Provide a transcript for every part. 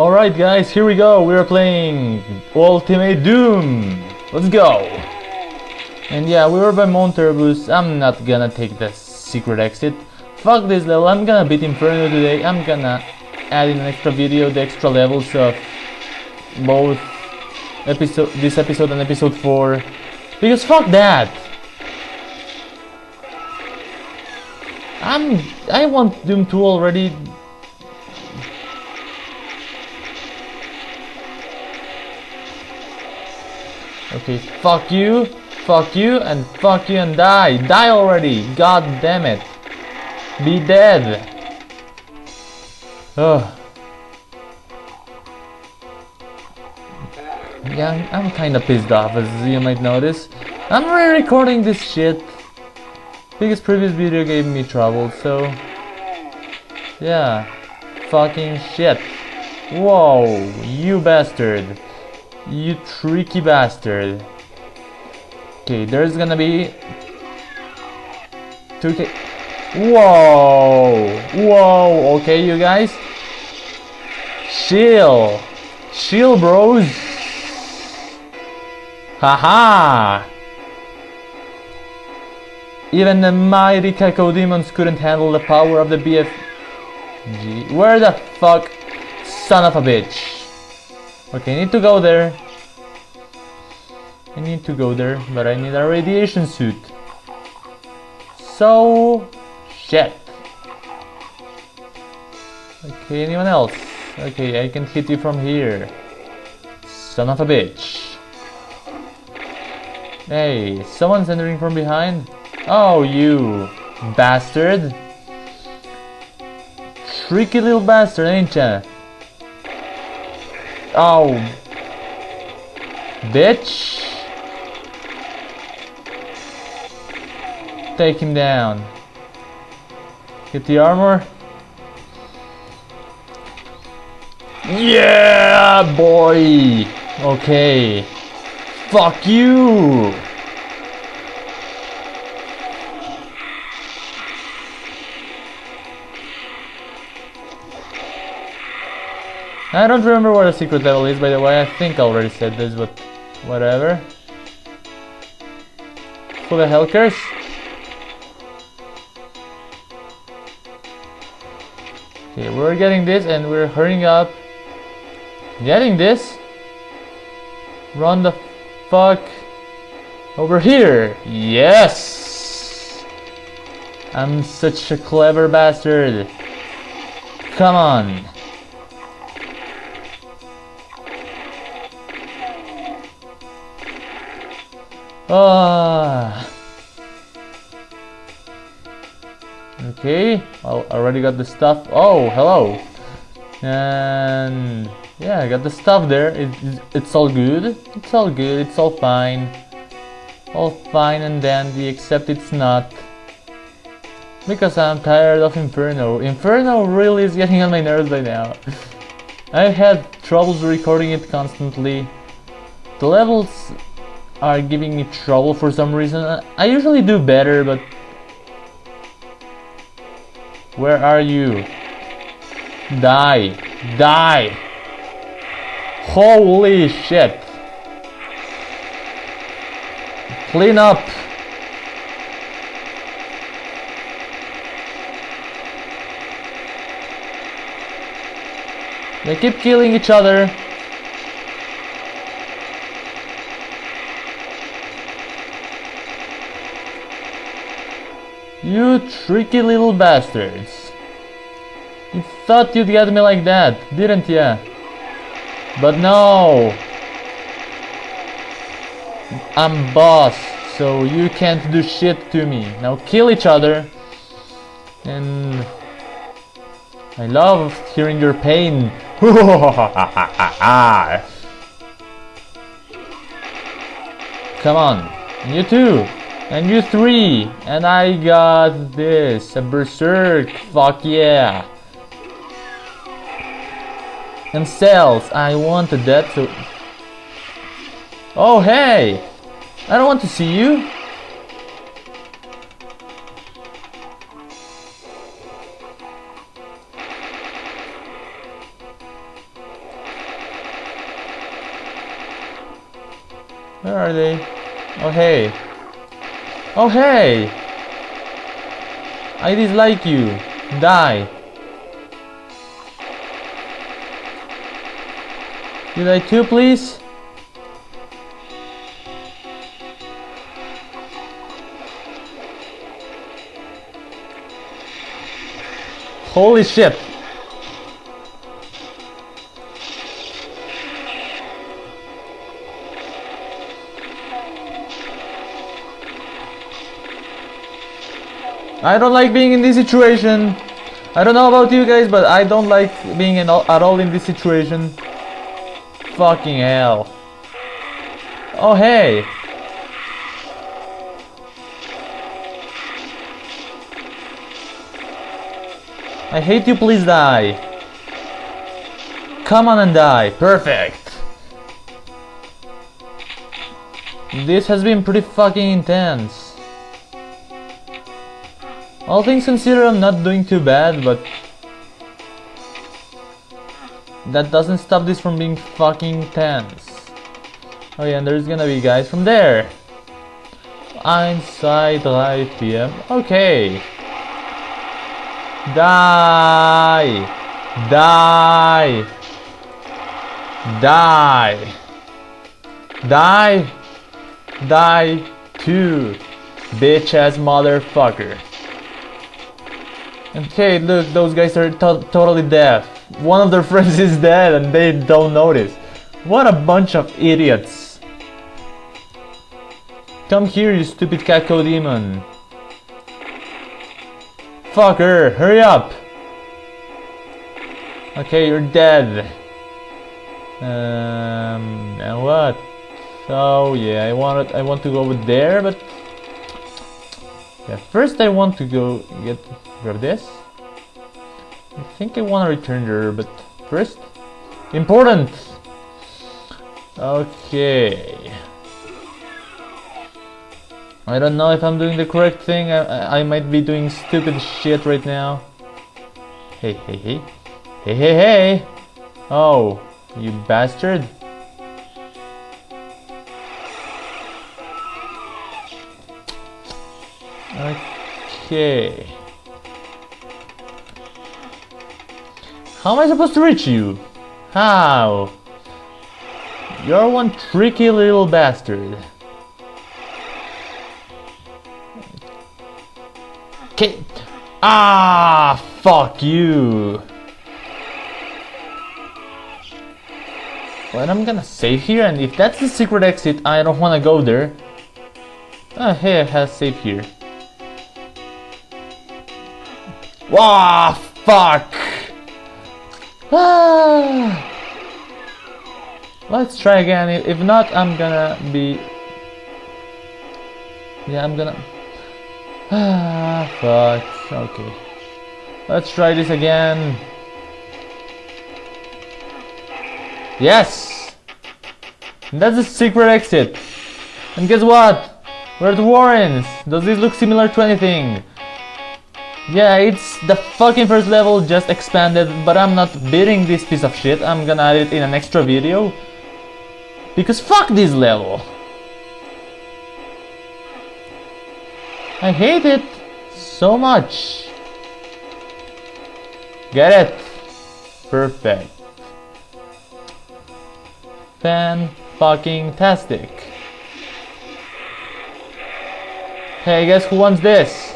Alright guys, here we go. We are playing Ultimate Doom. Let's go. And yeah, we were by Mount Erebus. I'm not gonna take the secret exit. Fuck this level. I'm gonna beat Inferno today. I'm gonna add in an extra video, the extra levels of both episode, this episode and episode 4. Because fuck that. I'm, I want Doom 2 already. Okay, fuck you, fuck you, and fuck you and die. Die already! God damn it. Be dead. Ugh. Yeah, I'm kinda pissed off as you might notice. I'm re-recording this shit. Because previous video gave me trouble, so... Yeah. Fucking shit. Whoa, you bastard. You tricky bastard. Okay, there's gonna be... 2k... Whoa! Whoa! Okay, you guys? Chill! Chill, bros! Haha! Even the mighty Cacodemons couldn't handle the power of the BFG. Where the fuck? Son of a bitch. Okay, I need to go there. I need to go there, but I need a radiation suit. So... Shit. Okay, anyone else? Okay, I can hit you from here. Son of a bitch. Hey, someone's entering from behind? Oh, you bastard. Tricky little bastard, ain't ya? Oh. Bitch. Take him down. Get the armor. Yeah, boy. Okay. Fuck you. I don't remember what a secret level is, by the way. I think I already said this, but whatever. Who the hell cares? Okay, we're getting this and we're hurrying up. Getting this? Run the fuck over here. Yes! I'm such a clever bastard. Come on. Ah. Okay, I already got the stuff. Oh, hello. And yeah, I got the stuff there. It, it's all good. It's all good. It's all fine. All fine and dandy, except it's not. Because I'm tired of Inferno. Inferno really is getting on my nerves right now. I've had troubles recording it constantly. The levels are giving me trouble for some reason. I usually do better, but... Where are you? Die! Die! Holy shit! Clean up! They keep killing each other. You tricky little bastards. You thought you'd get me like that, didn't ya? But no! I'm boss, so you can't do shit to me. Now kill each other. And... I love hearing your pain. Come on, you too. And you three. And I got this. A berserk. Fuck yeah. And cells. I wanted that to... Oh, hey. I don't want to see you. Where are they? Oh, hey. Oh hey! I dislike you. Die. You die too, please? Holy shit! I don't like being in this situation. I don't know about you guys, but I don't like being in all, at all in this situation. Fucking hell. Oh hey. I hate you, please die. Come on and die. Perfect. This has been pretty fucking intense. All things considered, I'm not doing too bad, but that doesn't stop this from being fucking tense. Oh yeah, and there's gonna be guys from there. Inside 3 p.m. Okay. Die! Die! Die! Die! Die too, bitch ass motherfucker. Okay, look, those guys are to totally deaf. One of their friends is dead and they don't notice. What a bunch of idiots. Come here, you stupid Cacodemon. Fucker, hurry up! Okay, you're dead. Um, and what? So yeah, I want I want to go over there, but yeah, first I want to go get grab this. I think I want to return there, but first, important. Okay. I don't know if I'm doing the correct thing. I, I might be doing stupid shit right now. Hey, hey, hey. Hey, hey, hey! Oh, you bastard. Okay. How am I supposed to reach you? How? You're one tricky little bastard. Okay. Ah, fuck you. Well, I'm gonna save here, and if that's the secret exit, I don't wanna go there. Ah, hey, I have save here. Wow, fuck! Ah. Let's try again. If not, I'm gonna be. Yeah, I'm gonna. Ah, fuck. Okay. Let's try this again. Yes! That's the secret exit. And guess what? We're at Warrens. Does this look similar to anything? Yeah, it's the fucking first level just expanded, but I'm not beating this piece of shit. I'm gonna add it in an extra video. Because fuck this level. I hate it so much. Get it? Perfect. Fan fucking tastic. Hey, guess who wants this?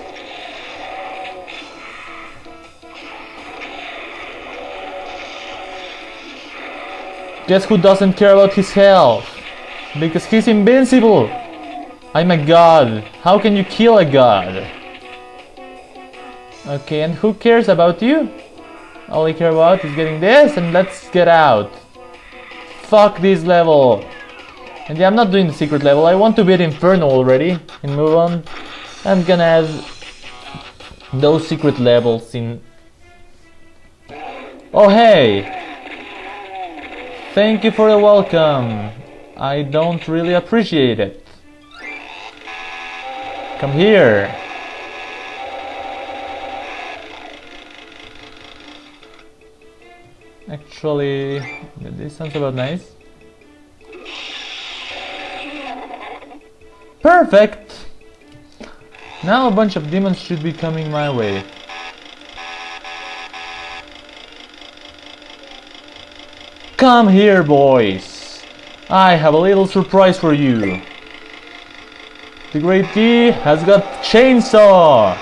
Guess who doesn't care about his health? Because he's invincible! I'm a god. How can you kill a god? Okay, and who cares about you? All I care about is getting this and let's get out. Fuck this level. And yeah, I'm not doing the secret level. I want to beat Inferno already and move on. I'm gonna have those secret levels in... Oh hey! Thank you for the welcome. I don't really appreciate it. Come here. Actually, this sounds about nice. Perfect! Now a bunch of demons should be coming my way. Come here, boys! I have a little surprise for you. The Great Key has got chainsaw!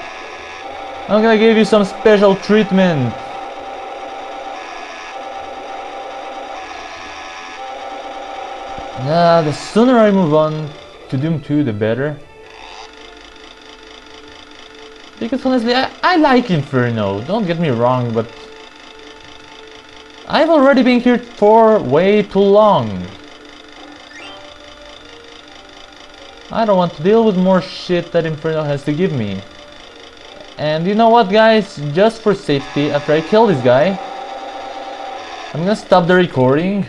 I'm gonna give you some special treatment. Uh, the sooner I move on to Doom 2, the better. Because honestly, I, I like Inferno, don't get me wrong, but I've already been here for way too long. I don't want to deal with more shit that Inferno has to give me. And you know what guys, just for safety, after I kill this guy, I'm gonna stop the recording.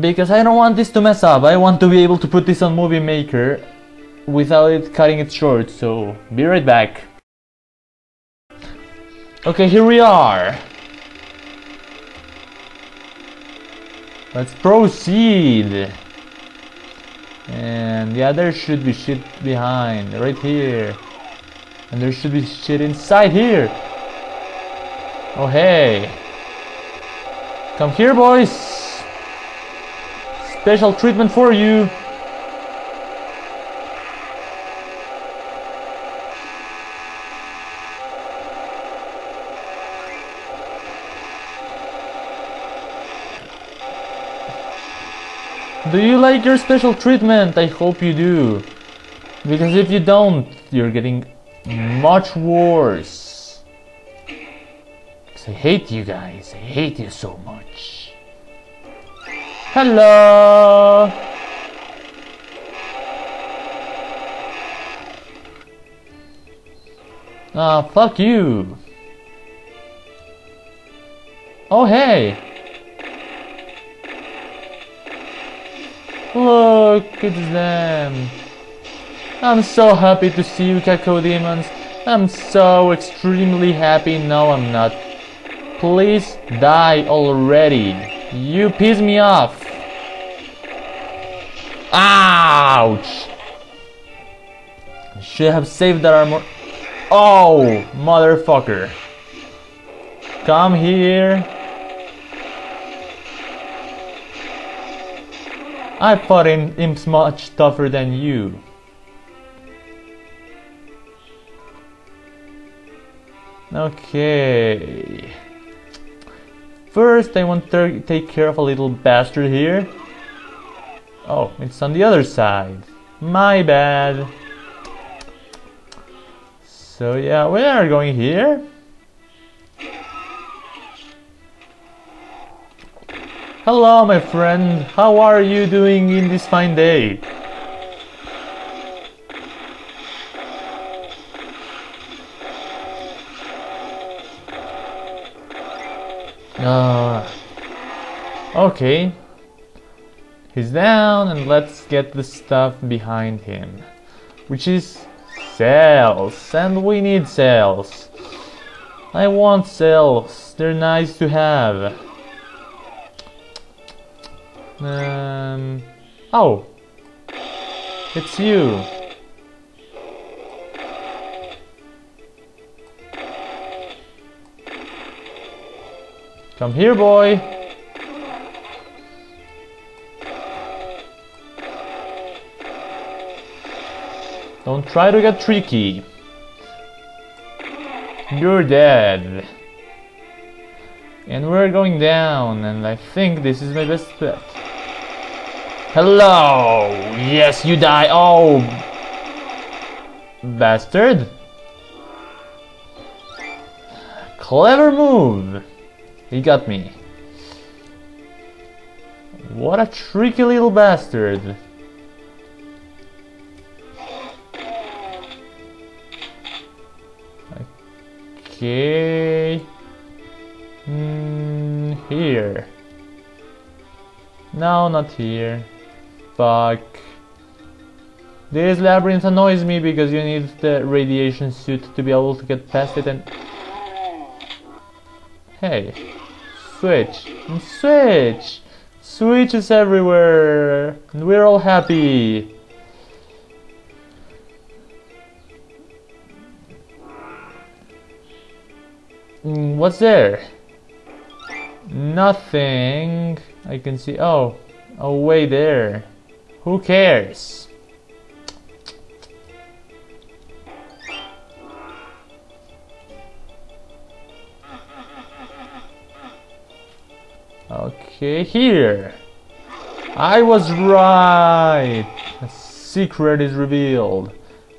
Because I don't want this to mess up, I want to be able to put this on Movie Maker without it cutting it short, so be right back. Okay, here we are. Let's proceed. And yeah, there should be shit behind, right here. And there should be shit inside here. Oh hey. Come here boys. Special treatment for you. Do you like your special treatment? I hope you do. Because if you don't, you're getting much worse. Because I hate you guys. I hate you so much. Hello! Ah, fuck you. Oh, hey. Oh, Look at them. I'm so happy to see you, Cacodemons. I'm so extremely happy. No, I'm not. Please die already. You piss me off. Ouch! Should have saved that armor. Oh, motherfucker. Come here. I thought him, him much tougher than you. Okay. First, I want to take care of a little bastard here. Oh, it's on the other side. My bad. So yeah, we are going here. Hello, my friend. How are you doing in this fine day? Uh, okay. He's down and let's get the stuff behind him. Which is cells. And we need cells. I want cells. They're nice to have. Um, oh, it's you. Come here, boy. Don't try to get tricky. You're dead. And we're going down, and I think this is my best bet. Hello! Yes, you die. Oh! Bastard! Clever move! He got me. What a tricky little bastard. Okay. Mm, here. No, not here. Fuck. This labyrinth annoys me because you need the radiation suit to be able to get past it and... Hey. Switch. Mm, switch! switch is everywhere! And we're all happy! Mm, what's there? Nothing. I can see. Oh, away there. Who cares? Okay, here. I was right. A secret is revealed.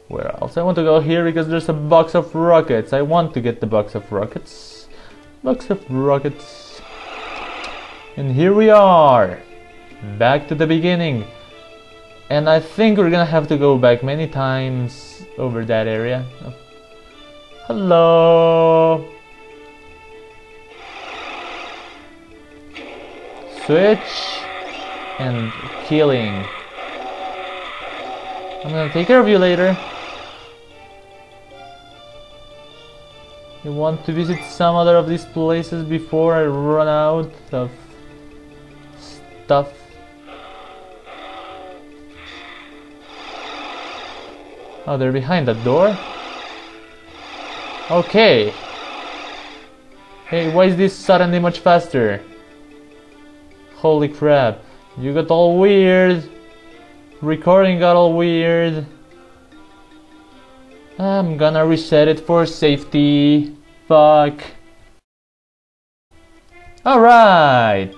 Where else? I want to go here because there's a box of rockets. I want to get the box of rockets. Box of rockets. And here we are. Back to the beginning. And I think we're gonna have to go back many times over that area. Hello. Switch and killing. I'm gonna take care of you later. You want to visit some other of these places before I run out of stuff? Oh, they're behind that door? Okay. Hey, why is this suddenly much faster? Holy crap. You got all weird. Recording got all weird. I'm gonna reset it for safety. Fuck. Alright.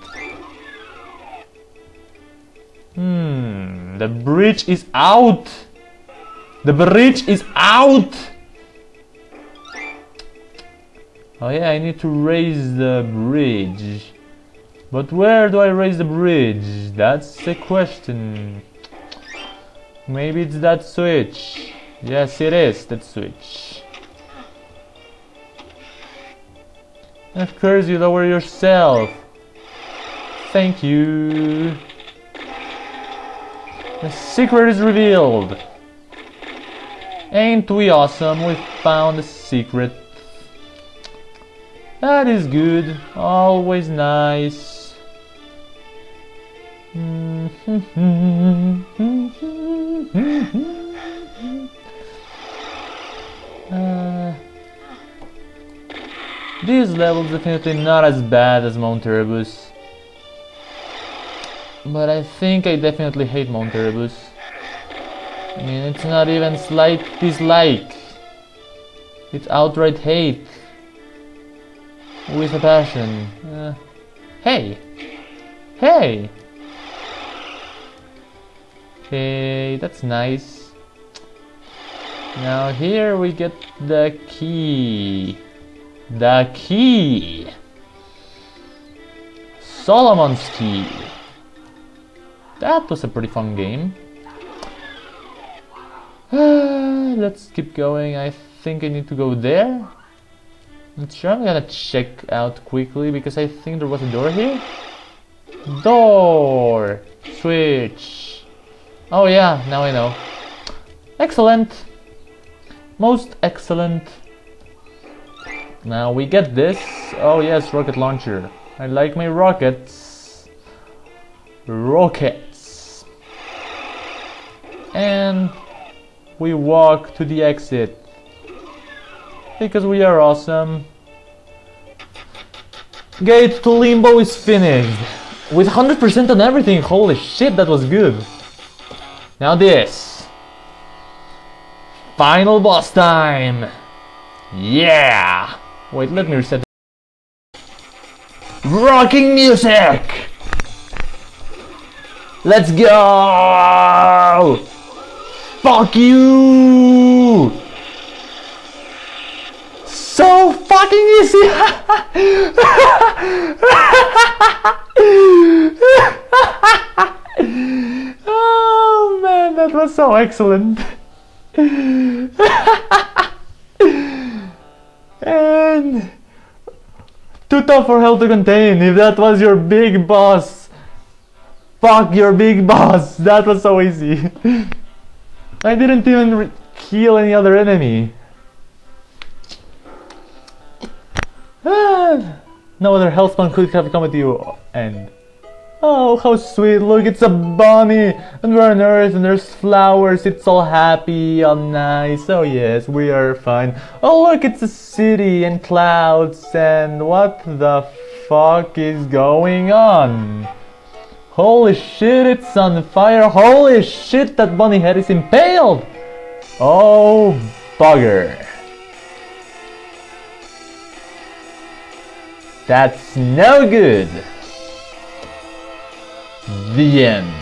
Hmm, the bridge is out. The bridge is out. Oh yeah, I need to raise the bridge. But where do I raise the bridge? That's the question. Maybe it's that switch. Yes, it is that switch. Of course, you lower yourself. Thank you. The secret is revealed. Ain't we awesome? We found the secret. That is good. Always nice. uh, this level is definitely not as bad as Mount Erebus. But I think I definitely hate Mount Erebus. I mean, it's not even slight dislike. It's outright hate. With a passion. Uh, hey! Hey! That's nice. Now here we get the key. The key! Solomon's key. That was a pretty fun game. let's keep going. I think I need to go there. Not sure. I'm gonna check out quickly because I think there was a door here. Door! Switch. Oh yeah, now I know. Excellent. Most excellent. Now we get this. Oh yes, rocket launcher. I like my rockets. Rockets. And we walk to the exit. Because we are awesome. Gate to Limbo is finished. With 100% on everything. Holy shit, that was good. Now this. Final boss time. Yeah. Wait, let me reset. Rocking music. Let's go. Fuck you! So fucking easy! oh man, that was so excellent. and too tough for hell to contain if that was your big boss. Fuck your big boss. That was so easy. I didn't even kill any other enemy. Ah, no other hellspawn could have come at you and Oh, how sweet. Look, it's a bunny. And we're on Earth and there's flowers. It's all happy, all nice. Oh, yes, we are fine. Oh, look, it's a city and clouds. And what the fuck is going on? Holy shit, it's on fire. Holy shit, that bunny head is impaled. Oh, bugger. That's no good. The end.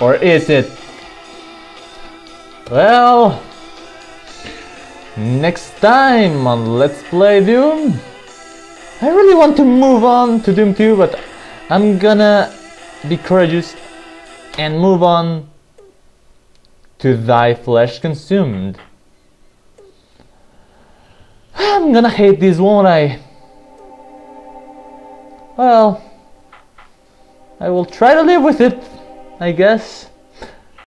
Or is it? Well, next time on Let's Play Doom, I really want to move on to Doom 2, but I'm gonna be courageous and move on to Thy Flesh Consumed. I'm gonna hate this, won't I? Well, I will try to live with it, I guess.